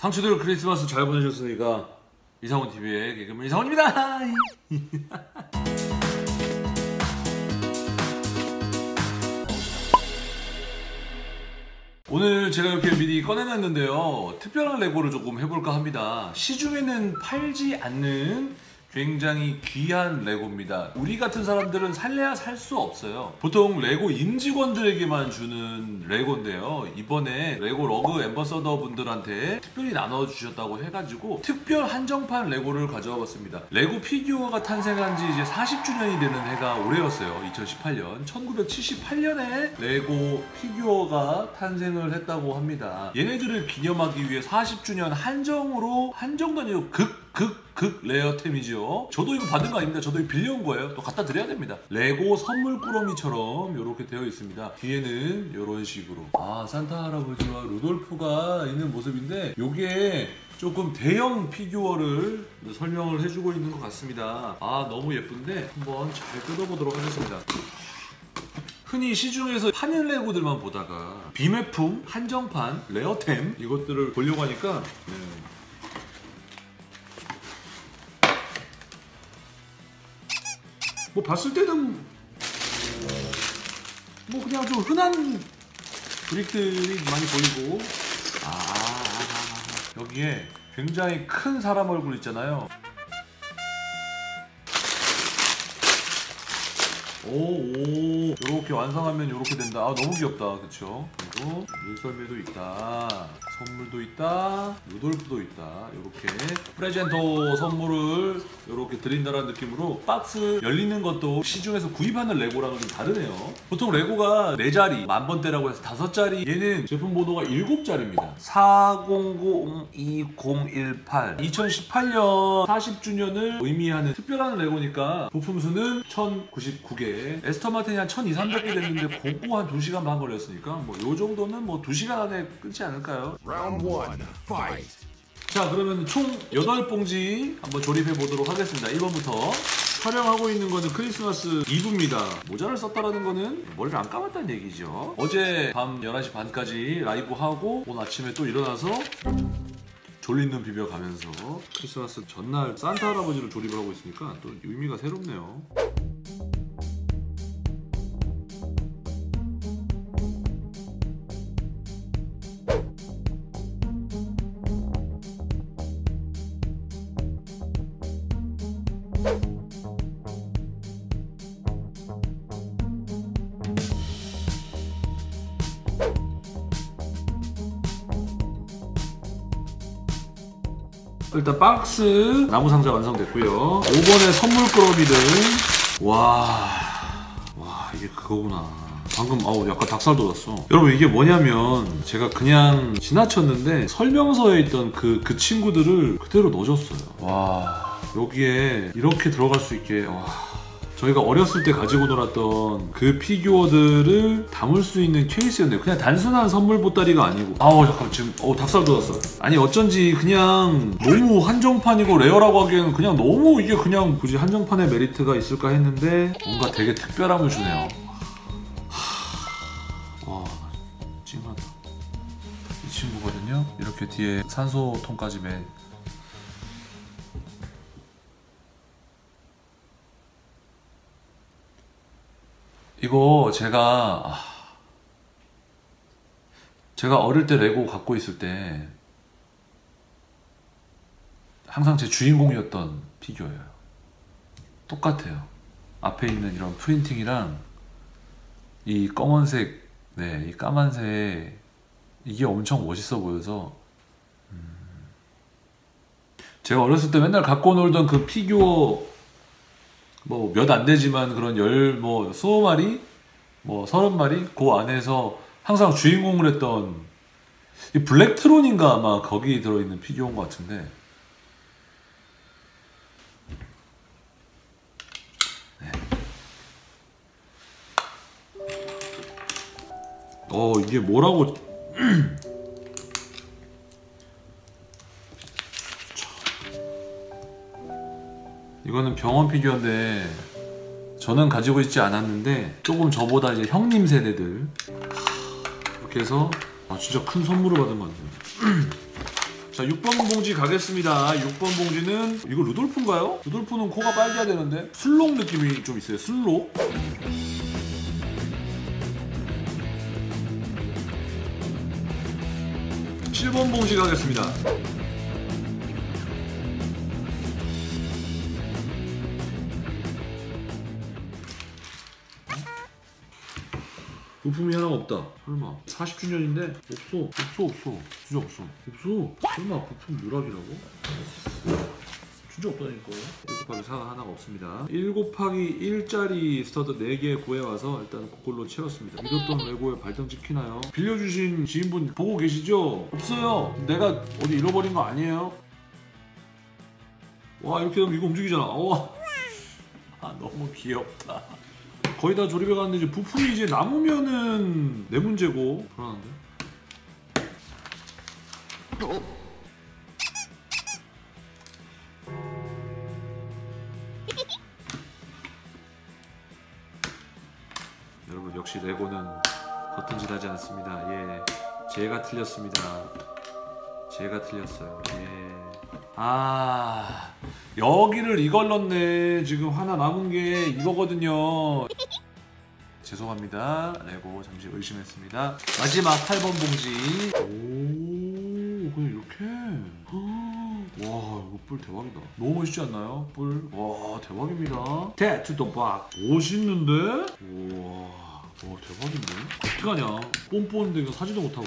상추들 크리스마스 잘 보내셨습니까 이상훈 TV의 개그맨 이상훈입니다. 오늘 제가 이렇게 미리 꺼내놨는데요. 특별한 레고를 조금 해볼까 합니다. 시중에는 팔지 않는 굉장히 귀한 레고입니다. 우리 같은 사람들은 살래야 살 수 없어요. 보통 레고 임직원들에게만 주는 레고인데요. 이번에 레고 LUG ambassador 분들한테 특별히 나눠주셨다고 해가지고 특별 한정판 레고를 가져와 봤습니다. 레고 피규어가 탄생한 지 이제 40주년이 되는 해가 올해였어요. 2018년. 1978년에 레고 피규어가 탄생을 했다고 합니다. 얘네들을 기념하기 위해 40주년 한정으로 한정도 아니고 극, 극, 극 rare템이죠. 저도 이거 받은 거 아닙니다. 저도 이거 빌려온 거예요. 또 갖다 드려야 됩니다. 레고 선물 꾸러미처럼 이렇게 되어 있습니다. 뒤에는 이런 식으로. 아, 산타 할아버지와 루돌프가 있는 모습인데 요게 조금 대형 피규어를 설명을 해주고 있는 것 같습니다. 아, 너무 예쁜데 한번 잘 뜯어보도록 하겠습니다. 흔히 시중에서 파는 레고들만 보다가 비매품, 한정판, 레어템 이것들을 보려고 하니까 네. 뭐 봤을 때는 뭐 그냥 좀 흔한 브릭들이 많이 보이고. 아 여기에 굉장히 큰 사람 얼굴 있잖아요. 오오. 이렇게 완성하면 이렇게 된다. 아 너무 귀엽다. 그쵸 그리고 눈썰매도 있다 선물도 있다 루돌프도 있다. 이렇게 present 선물을 이렇게 드린다는 느낌으로 박스 열리는 것도 시중에서 구입하는 레고랑은 좀 다르네요. 보통 레고가 4자리 만번대라고 해서 5자리 얘는 제품 번호가 7자리입니다. 4002018 2018년 40주년을 의미하는 특별한 레고니까 부품 수는 1099개. 애스턴 마틴이 한 1200, 300개 됐는데 그거 한 2시간 반 걸렸으니까 뭐 요 정도는 뭐 2시간 안에 끊지 않을까요? Round one, fight. 자 그러면 총 8봉지 한번 조립해 보도록 하겠습니다. 1번부터. 촬영하고 있는 거는 크리스마스 이브입니다. 모자를 썼다라는 거는 머리를 안 감았다는 얘기죠. 어제 밤 11시 반까지 라이브 하고 오늘 아침에 또 일어나서 졸린 눈 비벼가면서 크리스마스 전날 산타 할아버지를 조립을 하고 있으니까 또 의미가 새롭네요 일단 박스. 나무 상자 완성됐고요. 5번의 선물 꾸러미들. 와... 와 이게 그거구나. 방금 아우 약간 닭살 돋았어. 여러분 이게 뭐냐면 제가 그냥 지나쳤는데 설명서에 있던 그, 그 친구들을 그대로 넣어줬어요. 와 여기에 이렇게 들어갈 수 있게 와 저희가 어렸을 때 가지고 놀았던 그 피규어들을 담을 수 있는 케이스였네요. 그냥 단순한 선물 보따리가 아니고. 아우 잠깐 지금 어 닭살 돋았어. 아니 어쩐지 그냥 너무 한정판이고 rare라고 하기에는 그냥 너무 이게 그냥 굳이 한정판의 메리트가 있을까 했는데 뭔가 되게 특별함을 주네요. 하... 와 찡하다. 이 친구거든요. 이렇게 뒤에 산소통까지 맨 이거 제가 아, 제가 어릴 때 레고 갖고 있을 때 항상 제 주인공이었던 피규어예요. 똑같아요. 앞에 있는 이런 printing이랑 이 검은색, 네, 이 까만색 이게 엄청 멋있어 보여서 음, 제가 어렸을 때 맨날 갖고 놀던 그 피규어 뭐 몇 안 되지만 그런 열 뭐 스무 마리 뭐 서른 마리 그 안에서 항상 주인공을 했던 이 블랙트론인가 아마 거기 들어있는 피규어인 것 같은데 네. 어 이게 뭐라고 이거는 병원 피규어인데 저는 가지고 있지 않았는데 조금 저보다 이제 형님 세대들. 이렇게 해서 아, 진짜 큰 선물을 받은 것 같아요. 자 6번 봉지 가겠습니다. 6번 봉지는 이거 루돌프인가요? 루돌프는 코가 빨개야 되는데 술록 느낌이 좀 있어요 술록. 칠번 봉지 가겠습니다 부품이 하나가 없다. 설마 40주년인데 없어 없어 없어 진짜 없어 없어 설마 부품 누락이라고? 진짜 없다니까요 1 곱하기 4가 하나가 없습니다 1 곱하기 1짜리 stud 4개 구해와서 일단 그걸로 채웠습니다 믿었던 레고에 발등 찍히나요? 빌려주신 지인분 보고 계시죠? 없어요 내가 어디 잃어버린 거 아니에요? 와 이렇게 되면 이거 움직이잖아 와. 아 너무 귀엽다 거의 다 조립해 갔는데 이제 부품이 이제 남으면은 내 문제고. 불안한데? 여러분 역시 레고는 버튼질하지 않습니다. 예 제가 틀렸습니다. 제가 틀렸어요. 예. 아 여기를 이걸 넣네. 지금 하나 남은 게 이거거든요 죄송합니다. 레고 잠시 의심했습니다. 마지막 8번 봉지. 오 그냥 이렇게? 와 이거 뿔 대박이다. 너무 멋있지 않나요? 뿔와 대박입니다. 대투더박 멋있는데? 우와 와 대박인데? 어떡하냐? 뽐뿌는데 이거 사지도 못하고.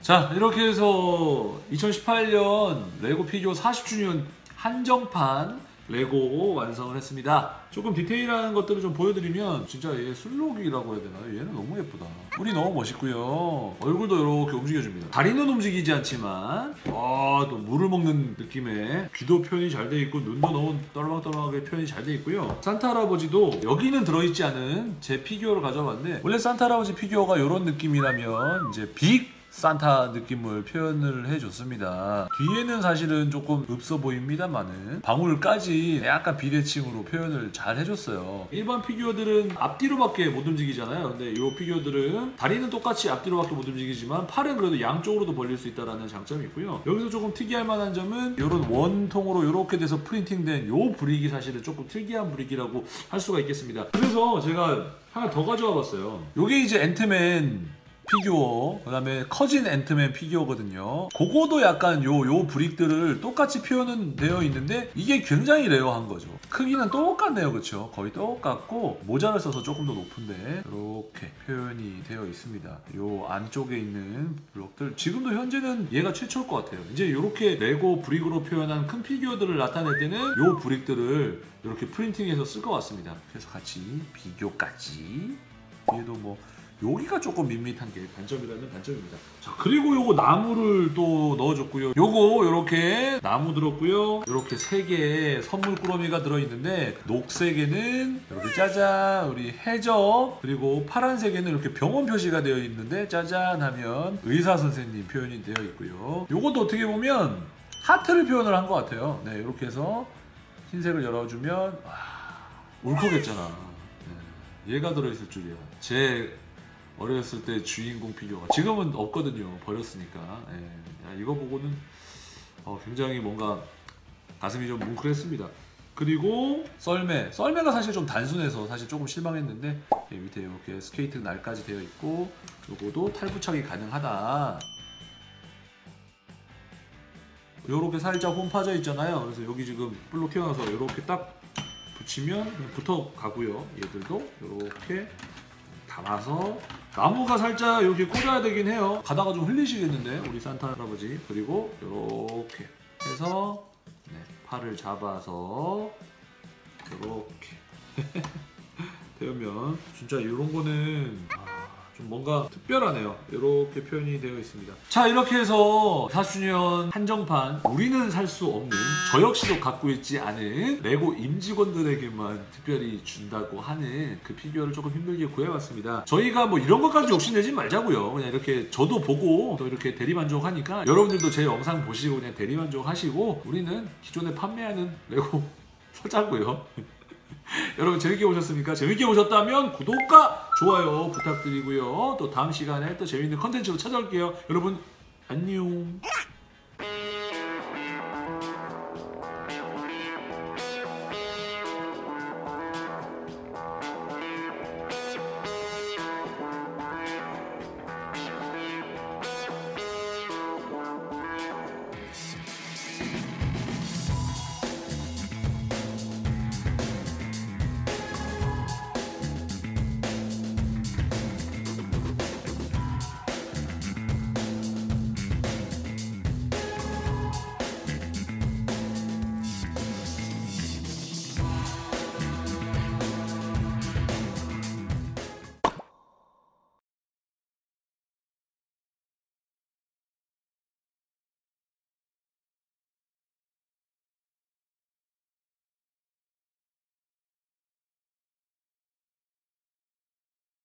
자 이렇게 해서 2018년 레고 피규어 40주년 한정판 레고 완성을 했습니다. 조금 디테일한 것들을 좀 보여드리면 진짜 얘 순록이라고 해야 되나요? 얘는 너무 예쁘다. 뿔이 너무 멋있고요. 얼굴도 이렇게 움직여줍니다. 다리는 움직이지 않지만 와 또 물을 먹는 느낌의 귀도 표현이 잘 돼 있고 눈도 너무 똘망똘망하게 표현이 잘 돼 있고요. 산타 할아버지도 여기는 들어있지 않은 제 피규어를 가져왔는데 원래 산타 할아버지 피규어가 이런 느낌이라면 이제 big 산타 느낌을 표현을 해줬습니다. 뒤에는 사실은 조금 없어 보입니다만은 방울까지 약간 비대칭으로 표현을 잘 해줬어요. 일반 피규어들은 앞뒤로밖에 못 움직이잖아요. 근데 이 피규어들은 다리는 똑같이 앞뒤로밖에 못 움직이지만 팔은 그래도 양쪽으로도 벌릴 수 있다는 장점이 있고요. 여기서 조금 특이할 만한 점은 이런 원통으로 이렇게 돼서 printing된 이 brick이 사실은 조금 특이한 brick이라고 할 수가 있겠습니다. 그래서 제가 하나 더 가져와 봤어요. 이게 이제 앤트맨 피규어 그 다음에 커진 앤트맨 피규어거든요. 그거도 약간 요 요 brick들을 똑같이 표현은 되어 있는데 이게 굉장히 rare한 거죠. 크기는 똑같네요. 그쵸? 거의 똑같고 모자를 써서 조금 더 높은데 이렇게 표현이 되어 있습니다. 요 안쪽에 있는 블록들. 지금도 현재는 얘가 최초일 것 같아요. 이제 이렇게 레고 brick으로 표현한 큰 피규어들을 나타낼 때는 요 brick들을 이렇게 printing해서 쓸 것 같습니다. 그래서 같이 비교까지. 얘도 뭐 여기가 조금 밋밋한 게 단점이라면 단점입니다. 자 그리고 요거 나무를 또 넣어줬고요. 요거 요렇게 나무 들었고요. 요렇게 세 개의 선물 꾸러미가 들어있는데 녹색에는 이렇게 짜잔 우리 해적 그리고 파란색에는 이렇게 병원 표시가 되어 있는데 짜잔 하면 의사 선생님 표현이 되어 있고요. 요것도 어떻게 보면 하트를 표현을 한 것 같아요. 네 이렇게 해서 흰색을 열어주면 와 울컥했잖아. 네, 얘가 들어있을 줄이야. 제 어렸을 때 주인공 피규어가 지금은 없거든요. 버렸으니까. 예. 야, 이거 보고는 어, 굉장히 뭔가 가슴이 좀 뭉클했습니다. 그리고 썰매. 썰매가 사실 좀 단순해서 사실 조금 실망했는데 예, 밑에 이렇게 스케이트 날까지 되어 있고 요거도 탈부착이 가능하다. 요렇게 살짝 홈 파져 있잖아요. 그래서 여기 지금 불로 튀어나와서 이렇게 딱 붙이면 붙어 가고요. 얘들도 이렇게 담아서 나무가 살짝 이렇게 꽂아야 되긴 해요. 가다가 좀 흘리시겠는데 우리 산타 할아버지. 그리고 이렇게 해서 네, 팔을 잡아서 이렇게. 되면 진짜 이런 거는 아, 좀 뭔가 특별하네요. 이렇게 표현이 되어 있습니다. 자 이렇게 해서 4주년 한정판 우리는 살 수 없는 저 역시도 갖고 있지 않은 레고 임직원들에게만 특별히 준다고 하는 그 피규어를 조금 힘들게 구해왔습니다. 저희가 뭐 이런 것까지 욕심내지 말자고요. 그냥 이렇게 저도 보고 또 이렇게 대리만족하니까 여러분들도 제 영상 보시고 그냥 대리만족하시고 우리는 기존에 판매하는 레고 사자고요. 여러분 재밌게 보셨습니까? 재밌게 보셨다면 구독과 좋아요 부탁드리고요. 또 다음 시간에 또 재밌는 컨텐츠로 찾아올게요. 여러분 안녕.